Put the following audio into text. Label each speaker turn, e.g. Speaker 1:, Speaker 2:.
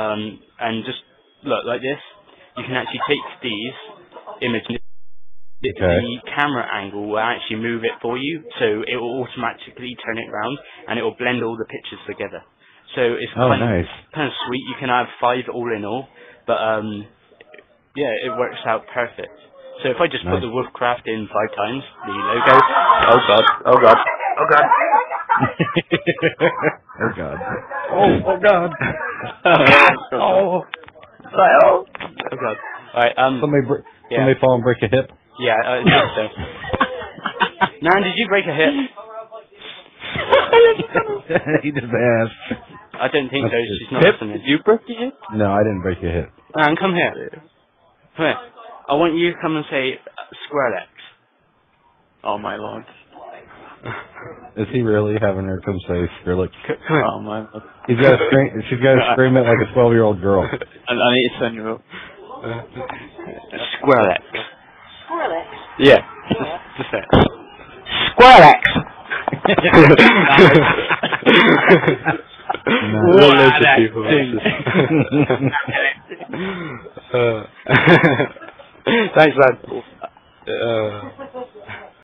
Speaker 1: um, and just look like this. You can actually take these images. The,
Speaker 2: Okay.
Speaker 1: the camera angle will actually move it for you, so it will automatically turn it around, and it will blend all the pictures together. So it's
Speaker 2: Oh,
Speaker 1: kind,
Speaker 2: nice.
Speaker 1: kind of sweet. You can have five all in all, but um, yeah, it works out perfect. So if I just put
Speaker 2: Nice.
Speaker 1: the Wolfcraft in five times, the logo. Oh god! Oh god! Oh god!
Speaker 2: oh God. Oh, oh God.
Speaker 1: oh, oh, oh god! All right. Um.
Speaker 2: Somebody, br-
Speaker 1: Yeah.
Speaker 2: somebody fall and break a hip.
Speaker 1: Yeah, I think so. Nan, did you break a hip?
Speaker 2: he just asked.
Speaker 1: I don't think so. She's not
Speaker 3: Hip?
Speaker 1: listening.
Speaker 3: You broke your hip?
Speaker 2: No, I didn't break your hip.
Speaker 1: Nan, come here. Come here. I want you to come and say uh, Skrillex.
Speaker 3: Oh my lord.
Speaker 2: Is he really having her come say Skrillex?
Speaker 1: C- come here.
Speaker 3: Oh my.
Speaker 2: He's got to scream. She's got to scream it like a twelve-year-old girl.
Speaker 3: I, I need to send you up.
Speaker 1: Squirrelex.
Speaker 4: Squirrelex.
Speaker 1: Yeah. Just, just say it.
Speaker 2: No.
Speaker 1: What loads of people. uh, thanks, man. Uh,